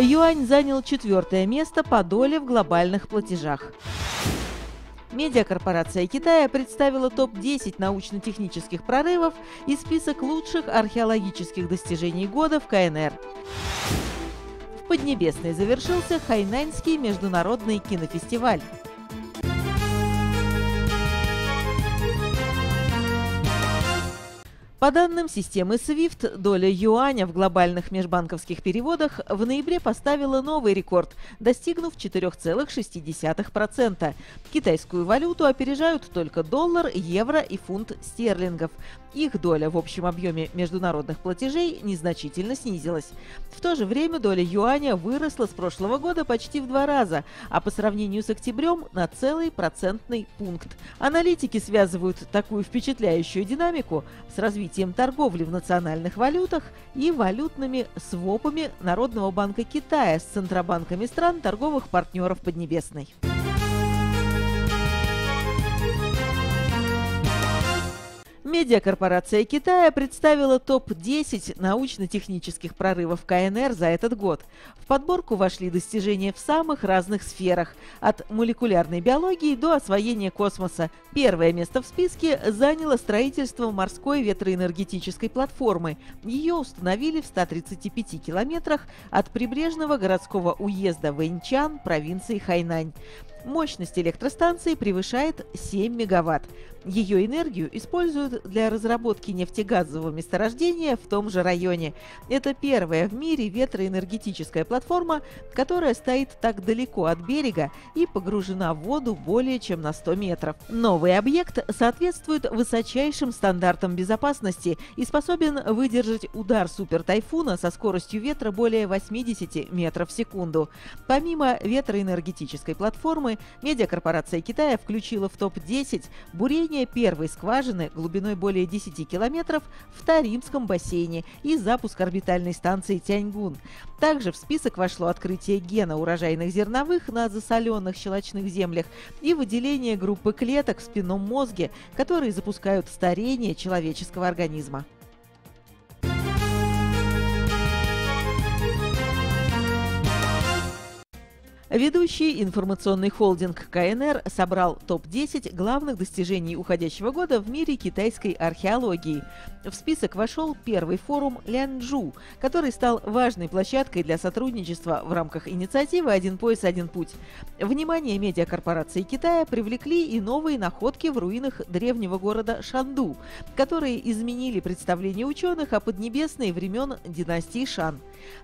Юань занял четвертое место по доле в глобальных платежах. Медиакорпорация Китая представила топ-10 научно-технических прорывов и список лучших археологических достижений года в КНР. В Поднебесной завершился Хайнаньский международный кинофестиваль. По данным системы SWIFT, доля юаня в глобальных межбанковских переводах в ноябре поставила новый рекорд, достигнув 4,6%. Китайскую валюту опережают только доллар, евро и фунт стерлингов. Их доля в общем объеме международных платежей незначительно снизилась. В то же время доля юаня выросла с прошлого года почти в два раза, а по сравнению с октябрем на целый процентный пункт. Аналитики связывают такую впечатляющую динамику с развитием торговли в национальных валютах и валютными свопами Народного банка Китая с центробанками стран торговых партнеров Поднебесной. Медиакорпорация Китая представила топ-10 научно-технических прорывов КНР за этот год. В подборку вошли достижения в самых разных сферах, от молекулярной биологии до освоения космоса. Первое место в списке заняло строительство морской ветроэнергетической платформы. Ее установили в 135 километрах от прибрежного городского уезда Вэньчан провинции Хайнань. Мощность электростанции превышает 7 мегаватт. Ее энергию используют для разработки нефтегазового месторождения в том же районе. Это первая в мире ветроэнергетическая платформа, которая стоит так далеко от берега и погружена в воду более чем на 100 метров. Новый объект соответствует высочайшим стандартам безопасности и способен выдержать удар супертайфуна со скоростью ветра более 80 метров в секунду. Помимо ветроэнергетической платформы, медиакорпорация Китая включила в топ-10 бурение Освещение первой скважины глубиной более 10 километров в Таримском бассейне и запуск орбитальной станции Тяньгун. Также в список вошло открытие гена урожайных зерновых на засоленных щелочных землях и выделение группы клеток в спинном мозге, которые запускают старение человеческого организма. Ведущий информационный холдинг КНР собрал топ-10 главных достижений уходящего года в мире китайской археологии. В список вошел первый форум Лянчжу, который стал важной площадкой для сотрудничества в рамках инициативы «Один пояс, один путь». Внимание медиакорпорации Китая привлекли и новые находки в руинах древнего города Шанду, которые изменили представление ученых о Поднебесной времен династии Шан.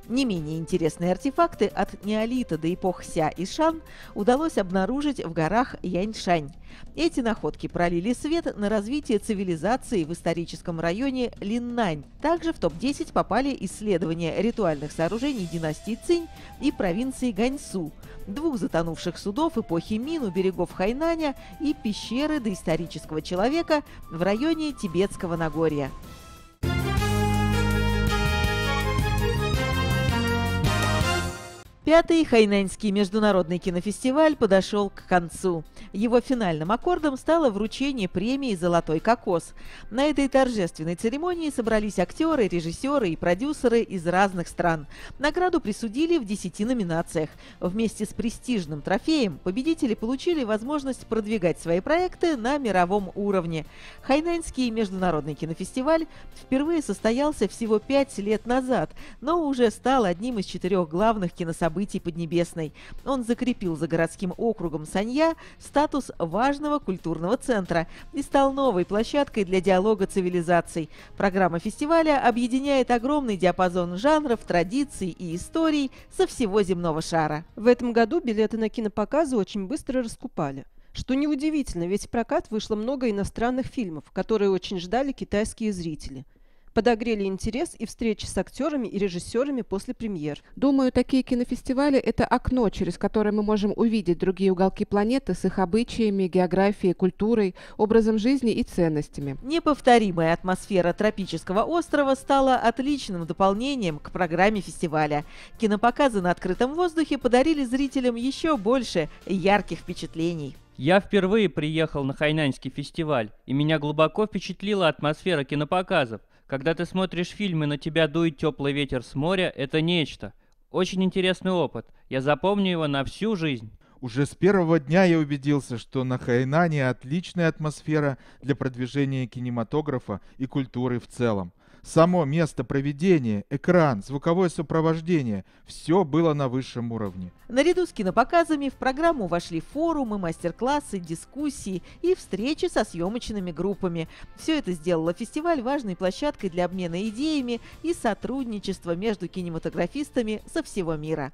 Не менее интересные артефакты от неолита до эпох Ся и Шан удалось обнаружить в горах Яньшань. Эти находки пролили свет на развитие цивилизации в историческом районе Линнань. Также в топ-10 попали исследования ритуальных сооружений династии Цинь и провинции Ганьсу, двух затонувших судов эпохи Мин у берегов Хайнаня и пещеры доисторического человека в районе Тибетского Нагорья. Пятый Хайнаньский международный кинофестиваль подошел к концу. Его финальным аккордом стало вручение премии «Золотой кокос». На этой торжественной церемонии собрались актеры, режиссеры и продюсеры из разных стран. Награду присудили в 10 номинациях. Вместе с престижным трофеем победители получили возможность продвигать свои проекты на мировом уровне. Хайнаньский международный кинофестиваль впервые состоялся всего пять лет назад, но уже стал одним из четырех главных кинособытий событий Поднебесной. Он закрепил за городским округом Санья статус важного культурного центра и стал новой площадкой для диалога цивилизаций. Программа фестиваля объединяет огромный диапазон жанров, традиций и историй со всего земного шара. В этом году билеты на кинопоказы очень быстро раскупали. Что неудивительно, ведь в прокат вышло много иностранных фильмов, которые очень ждали китайские зрители – подогрели интерес и встречи с актерами и режиссерами после премьер. Думаю, такие кинофестивали – это окно, через которое мы можем увидеть другие уголки планеты с их обычаями, географией, культурой, образом жизни и ценностями. Неповторимая атмосфера тропического острова стала отличным дополнением к программе фестиваля. Кинопоказы на открытом воздухе подарили зрителям еще больше ярких впечатлений. Я впервые приехал на Хайнаньский фестиваль, и меня глубоко впечатлила атмосфера кинопоказов – когда ты смотришь фильм и на тебя дует теплый ветер с моря, это нечто. Очень интересный опыт. Я запомню его на всю жизнь. Уже с первого дня я убедился, что на Хайнане отличная атмосфера для продвижения кинематографа и культуры в целом. Само место проведения, экран, звуковое сопровождение – все было на высшем уровне. Наряду с кинопоказами в программу вошли форумы, мастер-классы, дискуссии и встречи со съемочными группами. Все это сделало фестиваль важной площадкой для обмена идеями и сотрудничества между кинематографистами со всего мира.